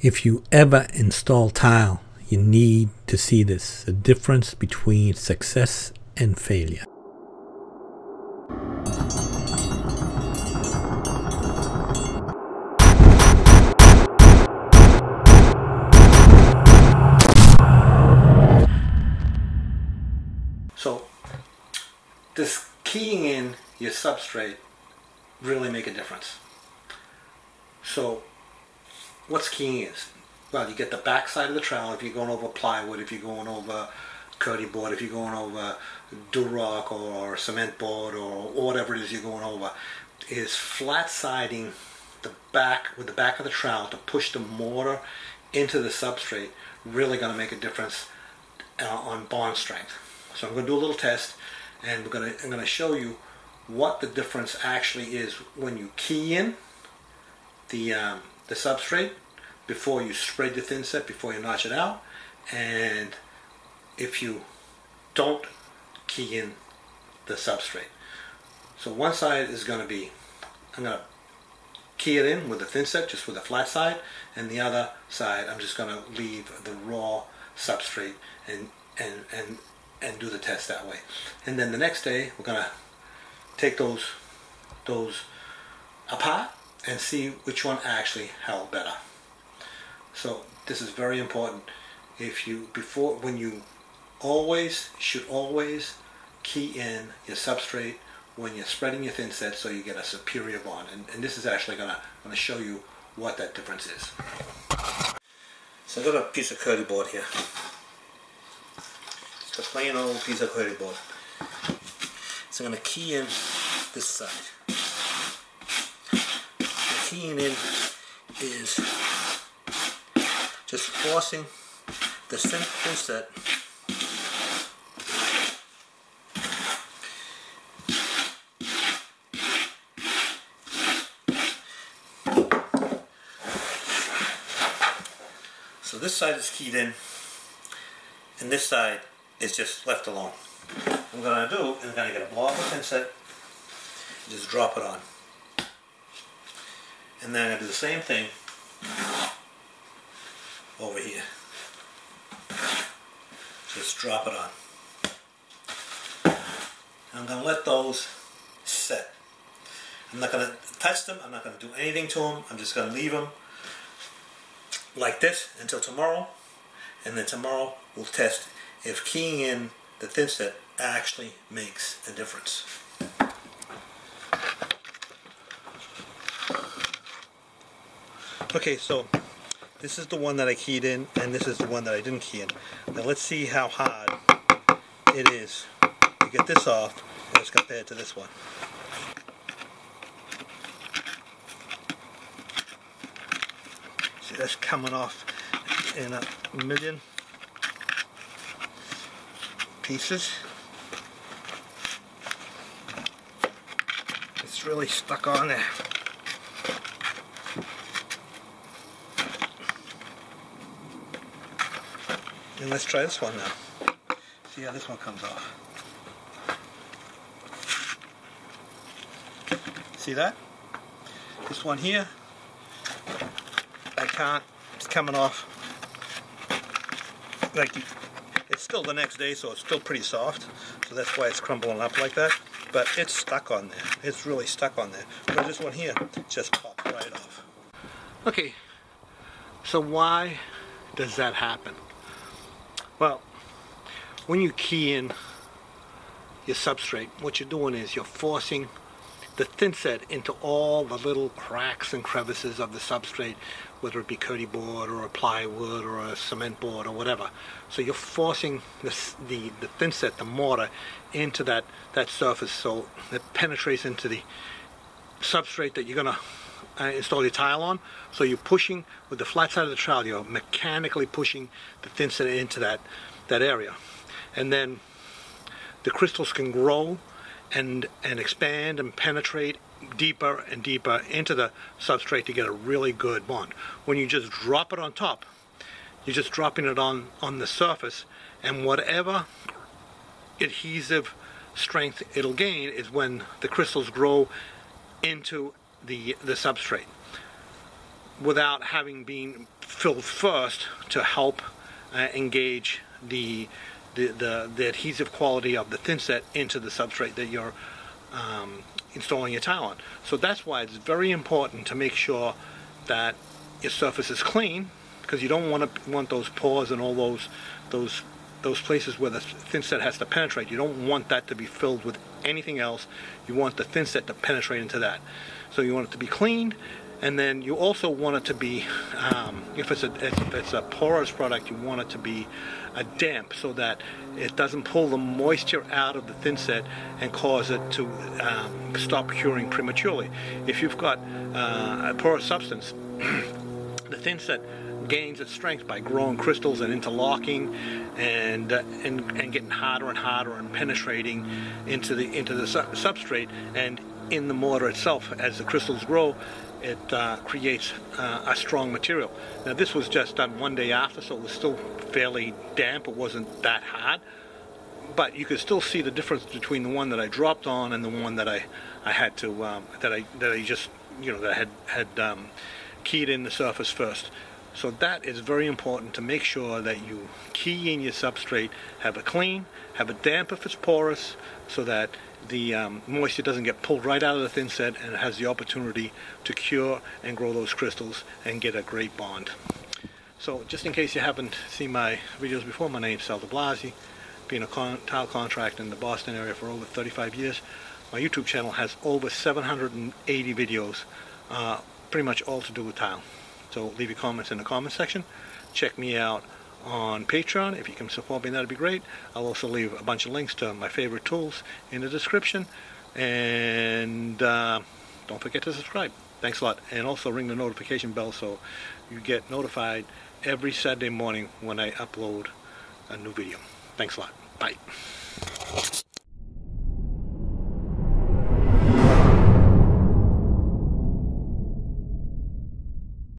If you ever install tile, you need to see this, the difference between success and failure. So, does keying in your substrate really make a difference? So, what's keying is? Well, you get the back side of the trowel if you're going over plywood, if you're going over Kerdi board, if you're going over Durock or cement board or whatever it is you're going over, is flat siding the back with the back of the trowel to push the mortar into the substrate really going to make a difference uh, on bond strength. So I'm going to do a little test and we're going to, I'm going to show you what the difference actually is when you key in the, um, the substrate before you spread your thin set, before you notch it out, and if you don't key in the substrate. So one side is going to be, I'm going to key it in with the thin set, just with a flat side, and the other side I'm just going to leave the raw substrate and, and, and and do the test that way. And then the next day, we're gonna take those those apart and see which one actually held better. So this is very important. If you before when you always should always key in your substrate when you're spreading your thin set so you get a superior bond. And, and this is actually gonna gonna show you what that difference is. So I've got a piece of Kerdi board here It's a plain old piece of Kerdi board. So I'm to key in this side. Keying in is just forcing the thin set So this side is keyed in and this side is just left alone. What I'm going to do is I'm going to get a blow off a thin set and just drop it on. And then to do the same thing over here. Just drop it on. I'm going to let those set. I'm not going to touch them. I'm not going to do anything to them. I'm just going to leave them like this until tomorrow. And then tomorrow we'll test if keying in the thin set actually makes a difference. Okay, so this is the one that I keyed in and this is the one that I didn't key in. Now let's see how hard it is to get this off as compared to this one. See that's coming off in a million pieces. It's really stuck on there. And let's try this one now. See how this one comes off. See that? This one here, I can't, it's coming off like it's still the next day, so it's still pretty soft. So that's why it's crumbling up like that. But it's stuck on there. It's really stuck on there. But this one here just popped right off. Okay, so why does that happen? Well, when you key in your substrate, what you're doing is you're forcing the thin set into all the little cracks and crevices of the substrate, whether it be Kerdi board or a plywood or a cement board or whatever. So you're forcing the, the, the thin set, the mortar, into that, that surface so it penetrates into the substrate that you're going to uh, install your tile on. So you're pushing with the flat side of the trowel, you're mechanically pushing the thin set into that, that area. And then the crystals can grow and, and expand and penetrate deeper and deeper into the substrate to get a really good bond. When you just drop it on top, you're just dropping it on, on the surface and whatever adhesive strength it'll gain is when the crystals grow into the, the substrate without having been filled first to help uh, engage the, the, the, the adhesive quality of the thin set into the substrate that you're um, installing your tile on. So that's why it's very important to make sure that your surface is clean because you don't want to want those pores and all those those those places where the thin set has to penetrate. You don't want that to be filled with anything else. You want the thin set to penetrate into that. So you want it to be cleaned and then you also want it to be, um, if, it's a, if it's a porous product, you want it to be a damp so that it doesn't pull the moisture out of the thin set and cause it to um, stop curing prematurely. If you've got uh, a porous substance, the thin set gains its strength by growing crystals and interlocking and, uh, and, and getting harder and harder and penetrating into the, into the su substrate and in the mortar itself as the crystals grow it uh, creates uh, a strong material. Now this was just done one day after, so it was still fairly damp. It wasn't that hard, but you could still see the difference between the one that I dropped on and the one that I, I had to um, that I that I just you know that I had had um, keyed in the surface first. So that is very important to make sure that you key in your substrate, have it clean, have it damp if it's porous, so that the um, moisture doesn't get pulled right out of the thin set and it has the opportunity to cure and grow those crystals and get a great bond. So just in case you haven't seen my videos before, my name is Sal DiBlasi. Being a con tile contractor in the Boston area for over 35 years, my YouTube channel has over 780 videos, uh, pretty much all to do with tile. So leave your comments in the comment section. Check me out on Patreon. If you can support me, that'd be great. I'll also leave a bunch of links to my favorite tools in the description. And uh, don't forget to subscribe. Thanks a lot. And also ring the notification bell so you get notified every Saturday morning when I upload a new video. Thanks a lot. Bye.